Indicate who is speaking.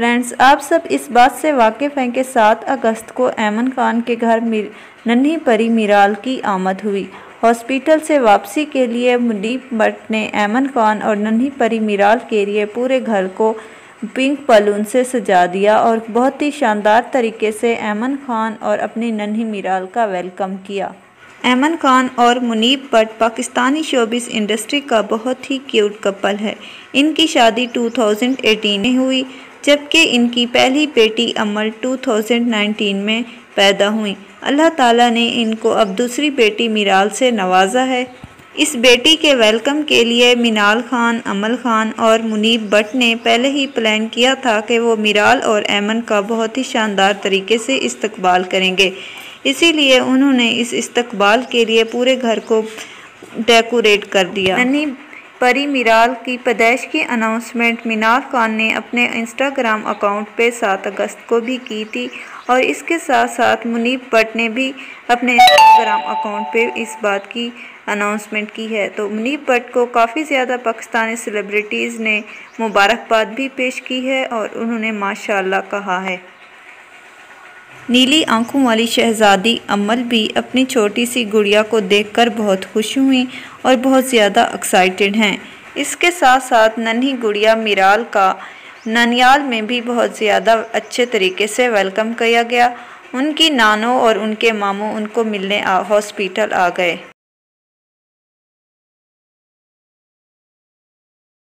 Speaker 1: Friends, आप सब इस बात से वाकिफ़ हैं कि सात अगस्त को ऐमन खान के घर नन्ही परी मीराल की आमद हुई। हॉस्पिटल से वापसी के लिए मुनीप भट्ट ने ऐमन खान और नन्ही परी मीराल के लिए पूरे घर को पिंक बलून से सजा दिया और बहुत ही शानदार तरीके से ऐमन खान और अपनी नन्ही मीराल का वेलकम किया। ऐमन खान और मुनीब भट्ट पाकिस्तानी शोबिस इंडस्ट्री का बहुत ही क्यूट कपल है। इनकी शादी 2018 में हुई। जबकि इनकी पहली बेटी अमल 2019 में पैदा हुई। अल्लाह ताला ने इनको अब दूसरी बेटी मिराल से नवाजा है। इस बेटी के वेलकम के लिए मिनाल खान, अमल खान और मुनीब भट्ट ने पहले ही प्लान किया था कि वो मिराल और ऐमन का बहुत ही शानदार तरीके से इस्तकबाल करेंगे। इसीलिए उन्होंने इस इस्तकबाल के लिए पूरे घर को डेकोरेट कर दिया। नन्ही परी मिराल की पैदाइश की अनाउंसमेंट मीनार खान ने अपने इंस्टाग्राम अकाउंट पे 7 अगस्त को भी की थी और इसके साथ साथ मुनीब भट्ट ने भी अपने इंस्टाग्राम अकाउंट पे इस बात की अनाउंसमेंट की है। तो मुनीब भट्ट को काफ़ी ज़्यादा पाकिस्तानी सेलिब्रिटीज़ ने मुबारकबाद भी पेश की है और उन्होंने माशाल्लाह कहा है। नीली आँखों वाली शहजादी अमल भी अपनी छोटी सी गुड़िया को देखकर बहुत खुश हुई और बहुत ज़्यादा एक्साइटेड हैं। इसके साथ साथ नन्ही गुड़िया मिराल का, ननियाल में भी बहुत ज़्यादा अच्छे तरीके से वेलकम किया गया। उनकी नानों और उनके मामों उनको मिलने हॉस्पिटल आ गए।